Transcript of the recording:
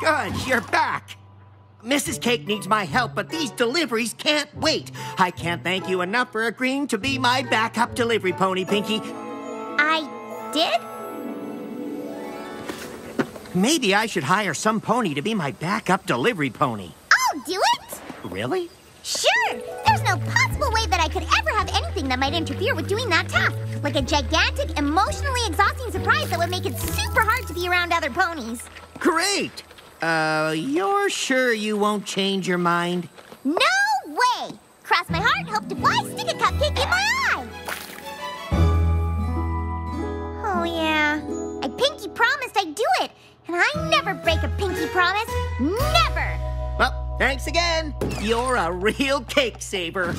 Good, you're back. Mrs. Cake needs my help, but these deliveries can't wait. I can't thank you enough for agreeing to be my backup delivery pony, Pinkie. I did? Maybe I should hire some pony to be my backup delivery pony. I'll do it! Really? Sure! There's no possible way that I could ever have anything that might interfere with doing that task. Like a gigantic, emotionally exhausting surprise that would make it super hard to be around other ponies. Great! Uh, you're sure you won't change your mind? No way! Cross my heart, hope to fly, stick a cupcake in my eye! Oh, yeah. I pinky promised I'd do it, and I never break a pinky promise. Never! Well, thanks again. You're a real cake saver.